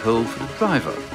hold for the driver?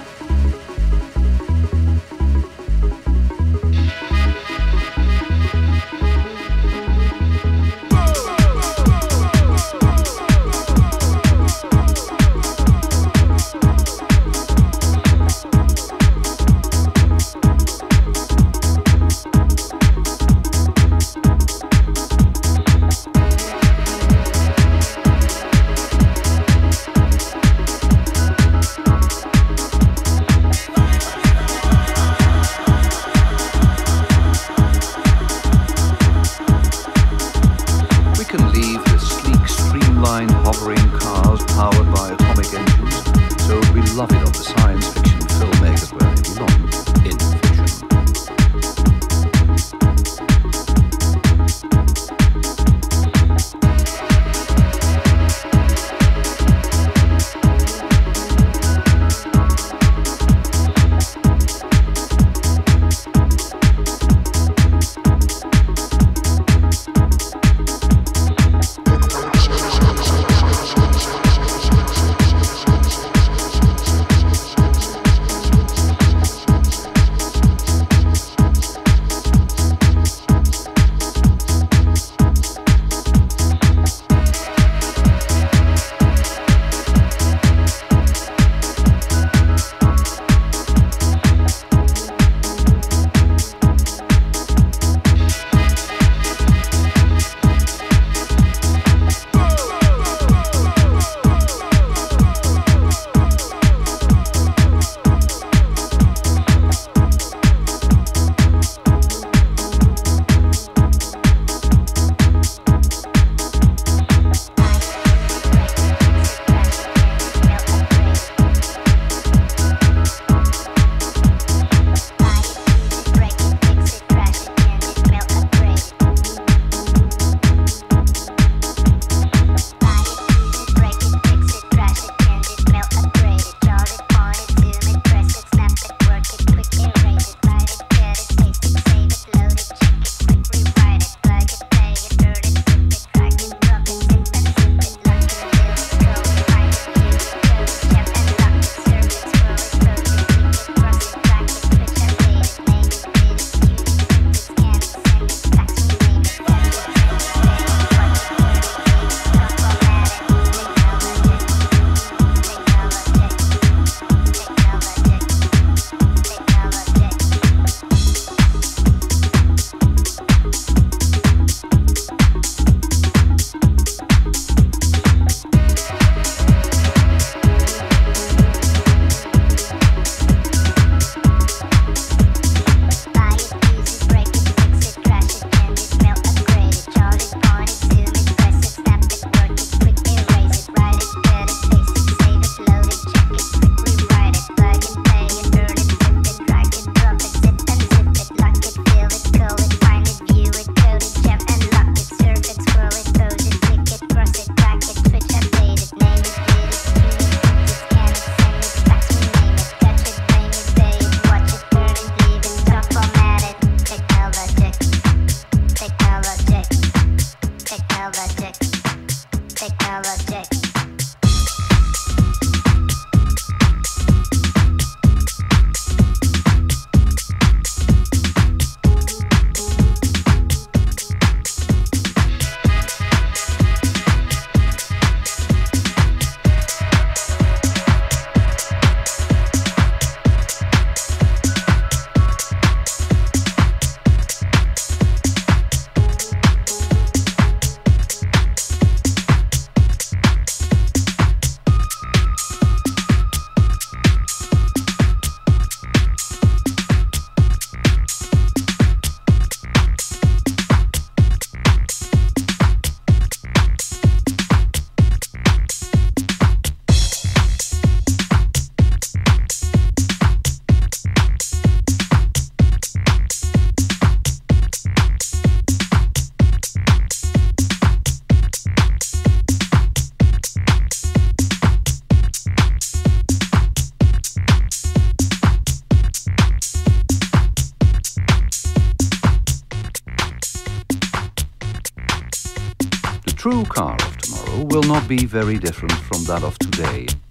Be very different from that of today.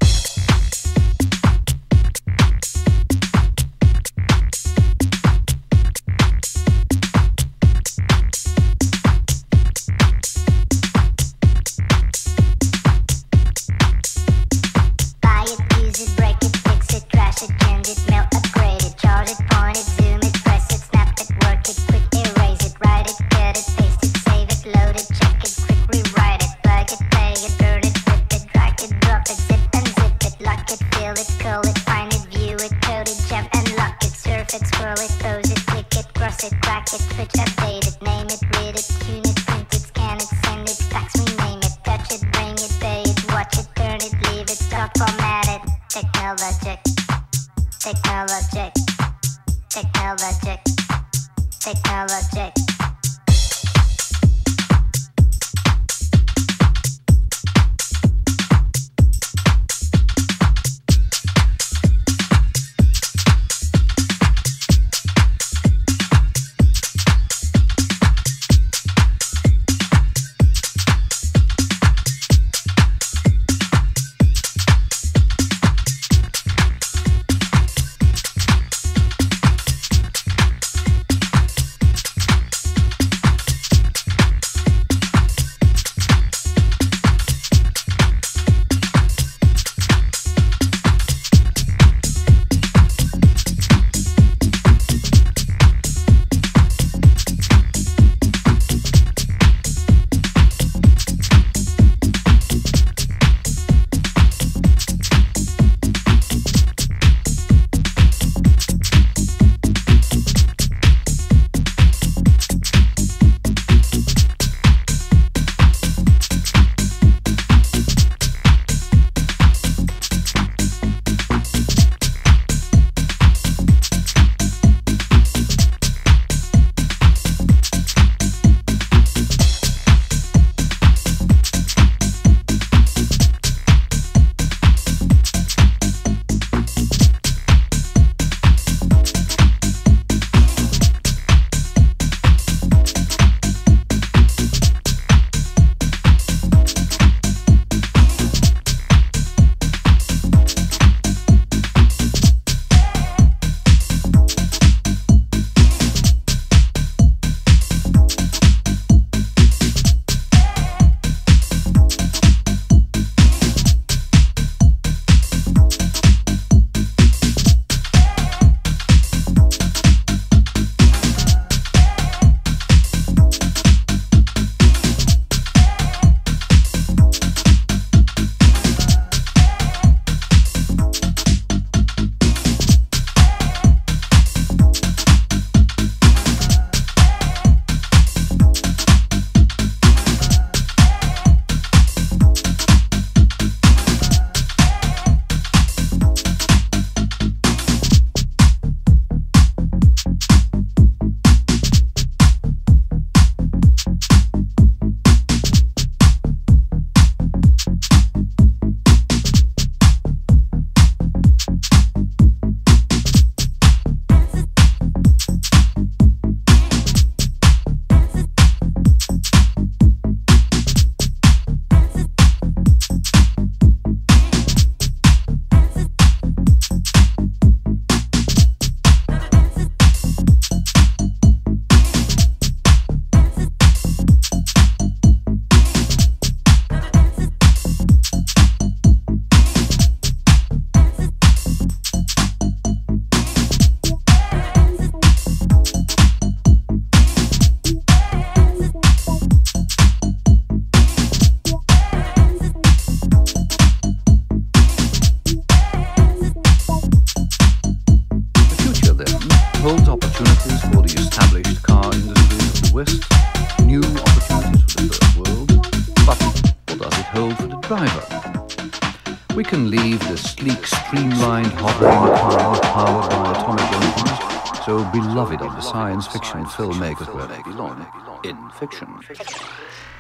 Science fiction filmmakers where they belong, in fiction.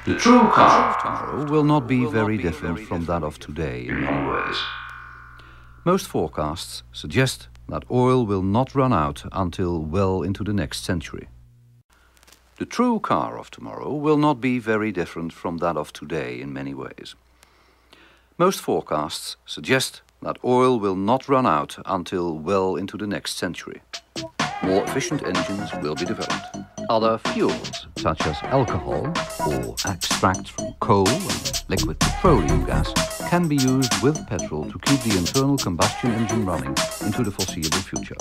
The true car of tomorrow will not be very different from that of today in many ways. Most forecasts suggest that oil will not run out until well into the next century. The true car of tomorrow will not be very different from that of today in many ways. Most forecasts suggest that oil will not run out until well into the next century. More efficient engines will be developed. Other fuels, such as alcohol or extracts from coal and liquid petroleum gas, can be used with petrol to keep the internal combustion engine running into the foreseeable future.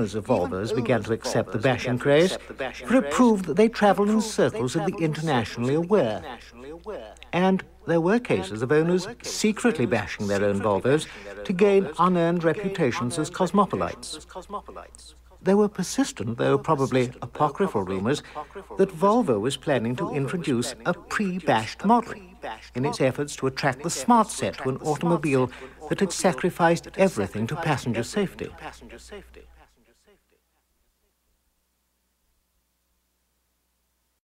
Owners of Volvos began to accept the bashing craze, for it proved that they travelled in circles of the internationally aware. And there were cases of owners secretly bashing their own Volvos to gain unearned reputations as cosmopolites. There were persistent, though probably apocryphal rumours, that Volvo was planning to introduce a pre-bashed model in its efforts to attract the smart set to an automobile that had sacrificed everything to passenger safety.